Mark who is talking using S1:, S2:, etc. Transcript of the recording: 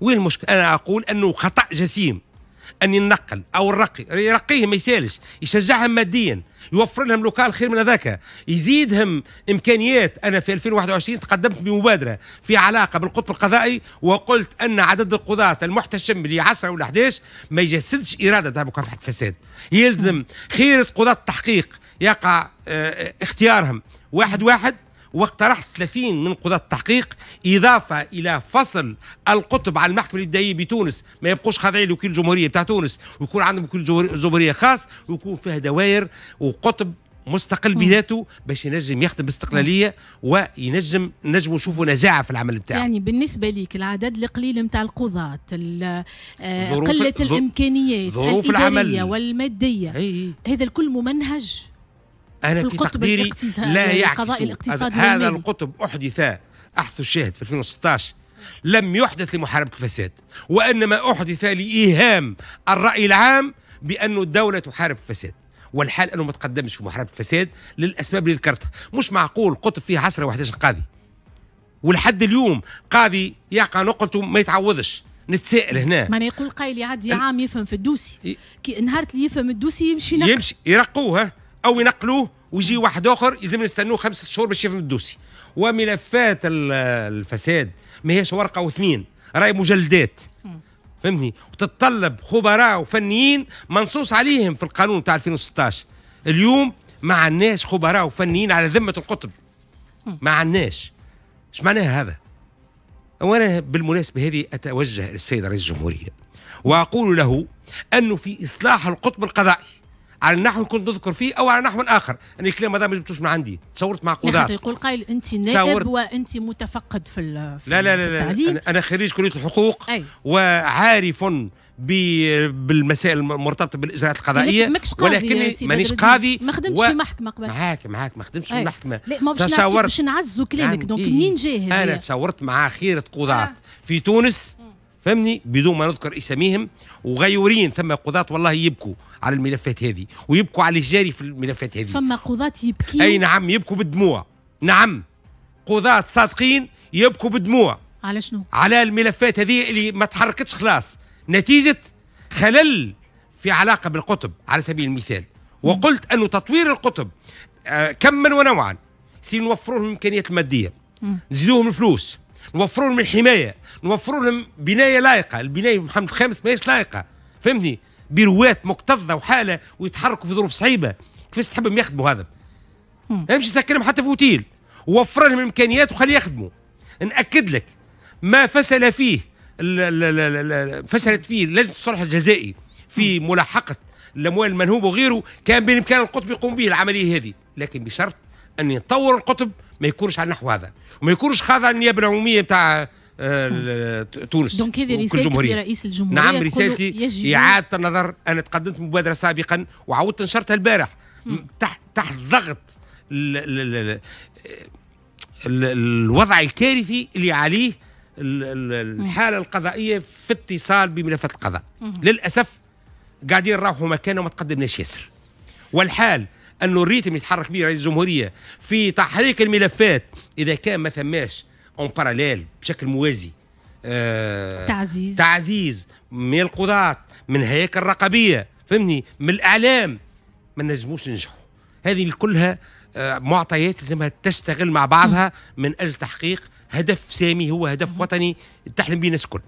S1: وين المشكلة أنا أقول أنه خطأ جسيم. ان ينقل أو الرقي يرقيهم ما يسالش. يشجعهم ماديا. يوفر لهم لوكال خير من هذاك. يزيدهم إمكانيات. أنا في 2021 تقدمت بمبادرة في علاقة بالقطب القضائي وقلت أن عدد القضاة المحتشم اللي 10 ولا 11 ما يجسدش إرادة مكافحه الفساد. يلزم خيرة قضاة التحقيق. يقع آه اختيارهم. واحد واحد واقترحت 30 من قضاة التحقيق إضافة إلى فصل القطب على المحكمة الابتدائية بتونس. ما يبقوش خاضعين لوكيل الجمهورية بتاع تونس ويكون عندهم وكيل جمهورية خاص ويكون فيها دوائر وقطب مستقل بذاته باش ينجم يخدم باستقلالية وينجم نجم نشوفوا نجاعه في العمل بتاعه.
S2: يعني بالنسبة ليك العدد القليل نتاع القضاة قلة الإمكانيات ظروف العمل. والمادية هذا الكل ممنهج؟
S1: أنا في, تقديري لا يعكس هذا القطب أحدث أحدث الشاهد في 2016 لم يحدث لمحاربة الفساد وإنما أحدث لإيهام الرأي العام بأن الدولة تحارب الفساد والحال أنه ما تقدمش في محاربة الفساد للأسباب اللي ذكرتها. مش معقول قطب فيه 10 و11 قاضي. ولحد اليوم قاضي يقع نقلته ما يتعوضش. نتسائل هنا.
S2: ما يقول قايل يعدي عام يفهم في الدوسي. كي نهار اللي يفهم الدوسي يمشي نقل.
S1: يمشي يرقوه أو ينقلوه ويجي واحد آخر يلزم نستنوه خمسة شهور باش يفهم الدوسي. وملفات الفساد ما هيش ورقة واثنين راي مجلدات. فهمتني؟ وتتطلب خبراء وفنيين منصوص عليهم في القانون بتاع 2016 اليوم ما عندناش خبراء وفنيين على ذمة القطب. ما عندناش. إيش معناها هذا؟ وأنا بالمناسبة هذه أتوجه للسيد رئيس الجمهورية وأقول له انه في إصلاح القطب القضائي. على النحو كنت نذكر فيه أو على نحو اخر أنا الكلام هذا ما جبتوش من عندي. تصورت مع قضاة.
S2: يقول قايل أنت نائب وأنت متفقد في, في
S1: لا لا لا, لا أنا خريج كلية الحقوق أي. وعارف بالمسائل المرتبطه بالإجراءات القضائية. ولكني مانيش قاضي
S2: ما خدمتش و... في محكمة قبل.
S1: معاك معاك ما خدمتش في المحكمه
S2: لا ما تصورت. باش نعزوا كلامك. يعني دونك منين جاي
S1: أنا تصورت مع خيرة قضاة آه. في تونس. فهمني؟ بدون ما نذكر اساميهم وغيورين ثم قضاة والله يبكوا على الملفات هذه ويبكوا على الجاري في الملفات هذه.
S2: ثم قضاة يبكي
S1: أي نعم يبكوا بالدموع. نعم قضاة صادقين يبكوا بالدموع.
S2: على شنو؟
S1: على الملفات هذه اللي ما تحركتش خلاص. نتيجة خلل في علاقة بالقطب على سبيل المثال. وقلت أنه تطوير القطب آه كما ونوعا. سنوفروا لهم الإمكانيات المادية نزيدوهم الفلوس. نوفروا لهم الحماية نوفروا لهم بناية لايقه البناية محمد الخامس ماهيش لايقه فهمتني؟ بروات مكتظة وحالة ويتحركوا في ظروف صعيبة كيفاش تحبهم يخدموا هذا؟ امشي سكرهم حتى في اوتيل ووفر لهم الامكانيات وخليه يخدموا. نأكد لك ما فشل فيه فشلت فيه لجنة الصلح الجزائي في ملاحقة الأموال المنهوبة وغيره كان بإمكان القطب يقوم به العملية هذه لكن بشرط أن يطور القطب ما يكونش على النحو هذا. وما يكونش خاضع النيابة العمومية بتاع آه تونس.
S2: دونك هذه رسالتك لرئيس الجمهوريه
S1: نعم رسالتي إعادة النظر. أنا تقدمت مبادرة سابقا وعودت نشرتها البارح. تحت تحت ضغط الوضع الكارثي اللي عليه الحالة القضائية في اتصال بملفات القضاء. للأسف قاعدين نروحوا مكان وما تقدمناش ياسر. والحال انه الريتم يتحرك به رئيس الجمهورية في تحريك الملفات. إذا كان ما ثماش اون باراليل بشكل موازي
S2: آه تعزيز.
S1: تعزيز من القضاة من هياكل الرقابيه فهمني من الإعلام. ما نجموش ننجحوا. هذه كلها آه معطيات لازمها تشتغل مع بعضها من أجل تحقيق هدف سامي هو هدف وطني تحلم به الناس الكل.